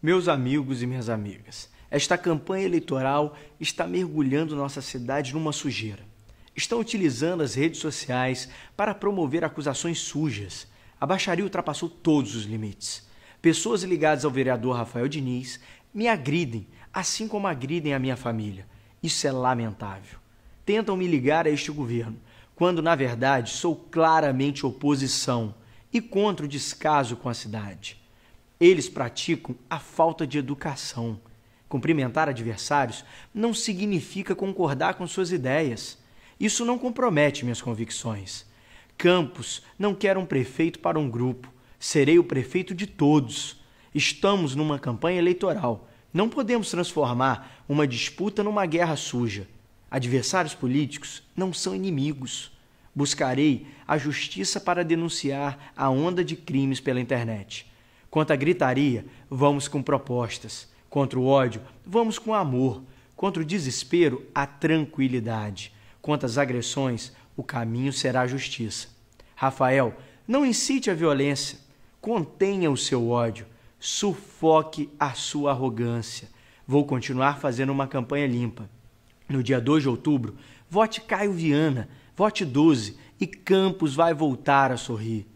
Meus amigos e minhas amigas, esta campanha eleitoral está mergulhando nossa cidade numa sujeira. Estão utilizando as redes sociais para promover acusações sujas. A baixaria ultrapassou todos os limites. Pessoas ligadas ao vereador Rafael Diniz me agridem, assim como agridem a minha família. Isso é lamentável. Tentam me ligar a este governo, quando na verdade sou claramente oposição e contra o descaso com a cidade. Eles praticam a falta de educação. Cumprimentar adversários não significa concordar com suas ideias. Isso não compromete minhas convicções. Campos não quer um prefeito para um grupo. Serei o prefeito de todos. Estamos numa campanha eleitoral. Não podemos transformar uma disputa numa guerra suja. Adversários políticos não são inimigos. Buscarei a justiça para denunciar a onda de crimes pela internet. Quanto à gritaria, vamos com propostas. Contra o ódio, vamos com amor. Contra o desespero, a tranquilidade. Quanto às agressões, o caminho será a justiça. Rafael, não incite a violência. Contenha o seu ódio. Sufoque a sua arrogância. Vou continuar fazendo uma campanha limpa. No dia 2 de outubro, vote Caio Viana, vote 12 e Campos vai voltar a sorrir.